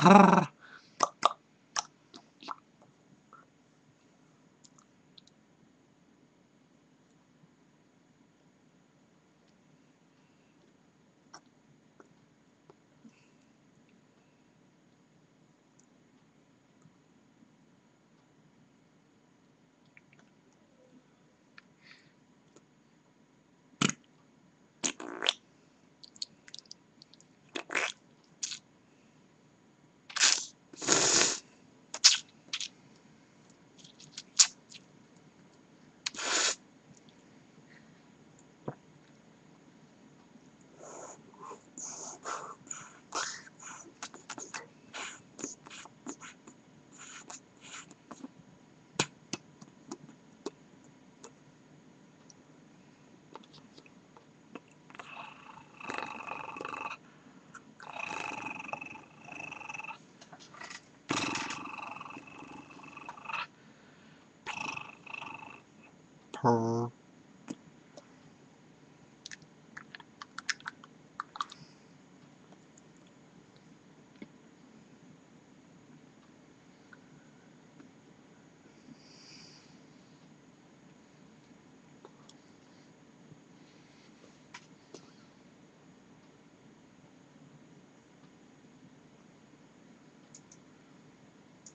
Ha はー。